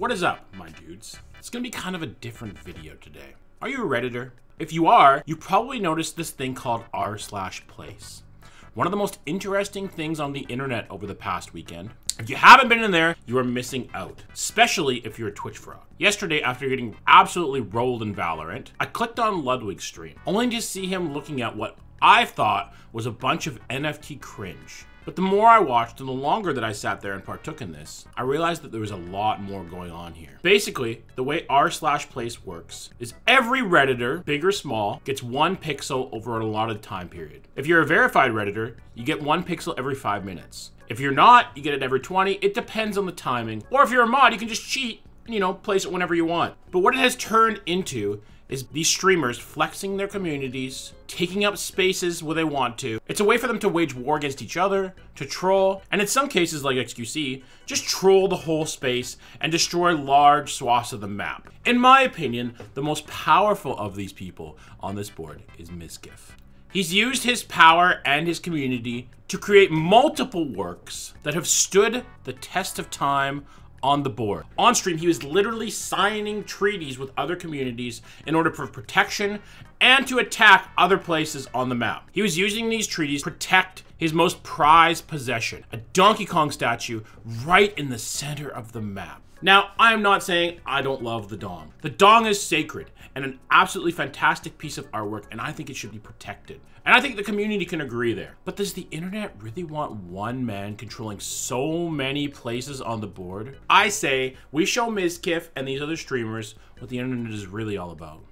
What is up, my dudes? It's gonna be kind of a different video today. Are you a Redditor? If you are, you probably noticed this thing called r slash place. One of the most interesting things on the internet over the past weekend. If you haven't been in there, you are missing out, especially if you're a Twitch frog. Yesterday, after getting absolutely rolled in Valorant, I clicked on Ludwig's stream, only to see him looking at what I thought was a bunch of NFT cringe. But the more I watched and the longer that I sat there and partook in this, I realized that there was a lot more going on here. Basically, the way r slash place works is every Redditor, big or small, gets one pixel over an allotted time period. If you're a verified Redditor, you get one pixel every five minutes. If you're not, you get it every 20. It depends on the timing. Or if you're a mod, you can just cheat you know, place it whenever you want. But what it has turned into is these streamers flexing their communities, taking up spaces where they want to. It's a way for them to wage war against each other, to troll, and in some cases like XQC, just troll the whole space and destroy large swaths of the map. In my opinion, the most powerful of these people on this board is Mizkif. He's used his power and his community to create multiple works that have stood the test of time on the board. On stream, he was literally signing treaties with other communities in order for protection and to attack other places on the map. He was using these treaties to protect his most prized possession, a Donkey Kong statue right in the center of the map. Now, I am not saying I don't love the Dong. The Dong is sacred and an absolutely fantastic piece of artwork, and I think it should be protected. And I think the community can agree there. But does the internet really want one man controlling so many places on the board? I say we show Mizkif and these other streamers what the internet is really all about.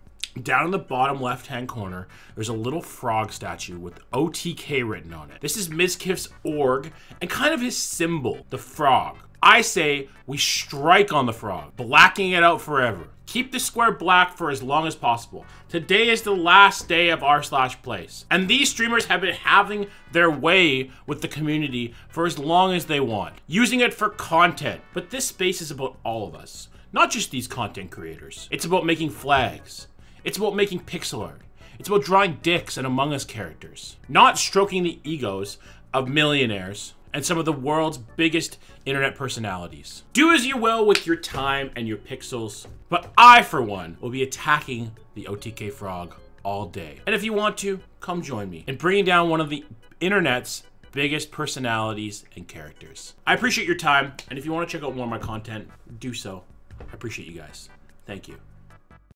Down in the bottom left-hand corner, there's a little frog statue with OTK written on it. This is Mizkif's org and kind of his symbol, the frog. I say we strike on the frog, blacking it out forever. Keep the square black for as long as possible. Today is the last day of r slash place. And these streamers have been having their way with the community for as long as they want, using it for content. But this space is about all of us, not just these content creators. It's about making flags. It's about making pixel art. It's about drawing dicks and Among Us characters. Not stroking the egos of millionaires and some of the world's biggest internet personalities. Do as you will with your time and your pixels, but I, for one, will be attacking the OTK Frog all day. And if you want to, come join me in bringing down one of the internet's biggest personalities and characters. I appreciate your time, and if you want to check out more of my content, do so. I appreciate you guys. Thank you.